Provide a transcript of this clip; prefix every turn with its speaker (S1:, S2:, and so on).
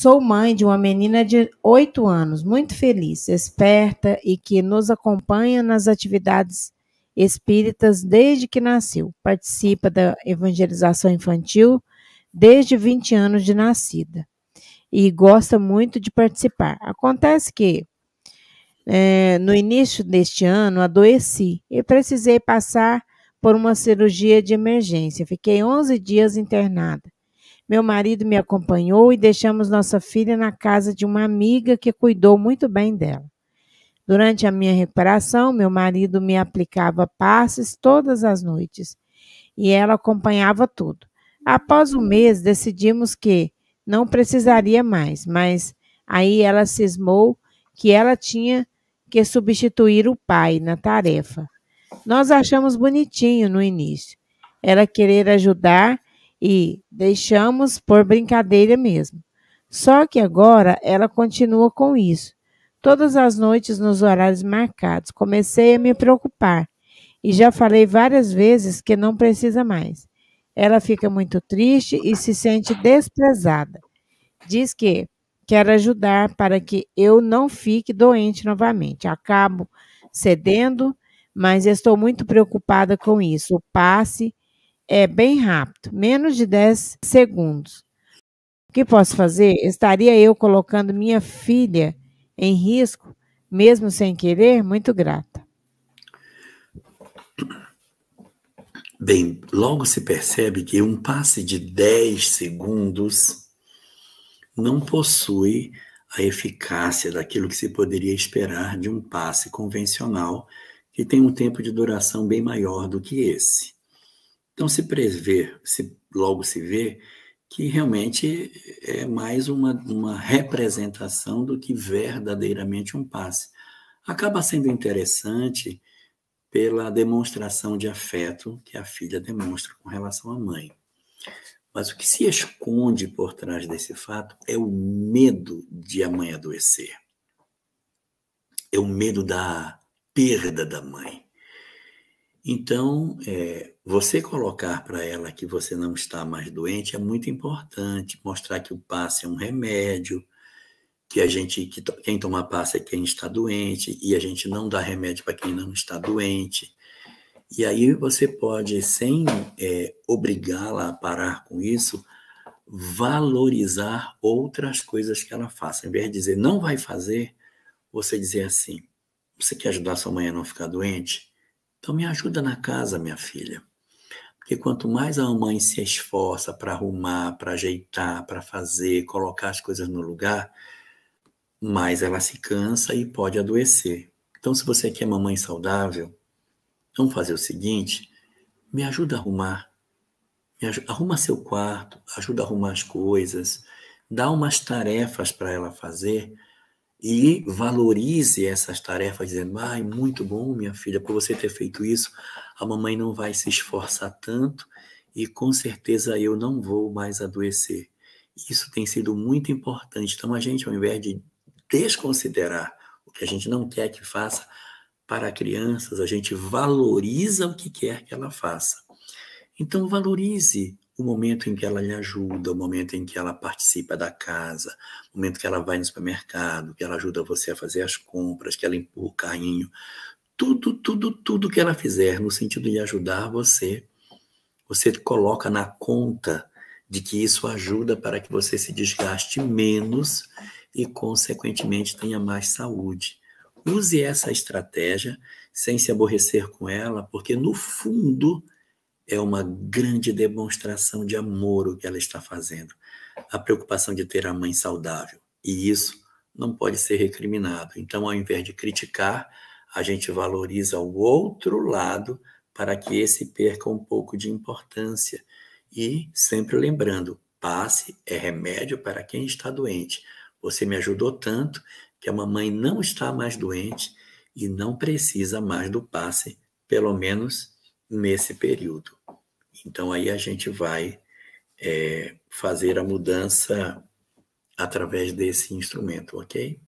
S1: Sou mãe de uma menina de 8 anos, muito feliz, esperta e que nos acompanha nas atividades espíritas desde que nasceu. Participa da evangelização infantil desde 20 anos de nascida e gosta muito de participar. Acontece que é, no início deste ano adoeci e precisei passar por uma cirurgia de emergência. Fiquei 11 dias internada. Meu marido me acompanhou e deixamos nossa filha na casa de uma amiga que cuidou muito bem dela. Durante a minha recuperação, meu marido me aplicava passes todas as noites e ela acompanhava tudo. Após um mês, decidimos que não precisaria mais, mas aí ela cismou que ela tinha que substituir o pai na tarefa. Nós achamos bonitinho no início. Ela querer ajudar e deixamos por brincadeira mesmo. Só que agora ela continua com isso. Todas as noites nos horários marcados. Comecei a me preocupar e já falei várias vezes que não precisa mais. Ela fica muito triste e se sente desprezada. Diz que quer ajudar para que eu não fique doente novamente. Acabo cedendo, mas estou muito preocupada com isso. O passe é bem rápido, menos de 10 segundos. O que posso fazer? Estaria eu colocando minha filha em risco, mesmo sem querer? Muito grata.
S2: Bem, logo se percebe que um passe de 10 segundos não possui a eficácia daquilo que se poderia esperar de um passe convencional, que tem um tempo de duração bem maior do que esse. Então se prevê, se logo se vê que realmente é mais uma, uma representação do que verdadeiramente um passe. Acaba sendo interessante pela demonstração de afeto que a filha demonstra com relação à mãe. Mas o que se esconde por trás desse fato é o medo de a mãe adoecer. É o medo da perda da mãe. Então, é, você colocar para ela que você não está mais doente é muito importante, mostrar que o passe é um remédio, que a gente, que quem toma passe é quem está doente, e a gente não dá remédio para quem não está doente. E aí você pode, sem é, obrigá-la a parar com isso, valorizar outras coisas que ela faça. Em vez de dizer não vai fazer, você dizer assim: você quer ajudar sua mãe a não ficar doente? Então me ajuda na casa, minha filha. Porque quanto mais a mãe se esforça para arrumar, para ajeitar, para fazer, colocar as coisas no lugar, mais ela se cansa e pode adoecer. Então, se você quer uma mãe saudável, vamos fazer o seguinte: me ajuda a arrumar. Ajuda, arruma seu quarto, ajuda a arrumar as coisas, dá umas tarefas para ela fazer e valorize essas tarefas, dizendo: ai, muito bom, minha filha, por você ter feito isso, a mamãe não vai se esforçar tanto e com certeza eu não vou mais adoecer. Isso tem sido muito importante. Então, a gente, ao invés de desconsiderar o que a gente não quer que faça para crianças, a gente valoriza o que quer que ela faça. Então, valorize o momento em que ela lhe ajuda, o momento em que ela participa da casa, o momento que ela vai no supermercado, que ela ajuda você a fazer as compras, que ela empurra o carrinho. Tudo, tudo, tudo que ela fizer no sentido de ajudar você, você coloca na conta de que isso ajuda para que você se desgaste menos e, consequentemente, tenha mais saúde. Use essa estratégia sem se aborrecer com ela, porque no fundo é uma grande demonstração de amor o que ela está fazendo. A preocupação de ter a mãe saudável. E isso não pode ser recriminado. Então, ao invés de criticar, a gente valoriza o outro lado para que esse perca um pouco de importância. E sempre lembrando, passe é remédio para quem está doente. Você me ajudou tanto que a mamãe não está mais doente e não precisa mais do passe, pelo menos nesse período. Então, aí a gente vai é, fazer a mudança através desse instrumento, ok?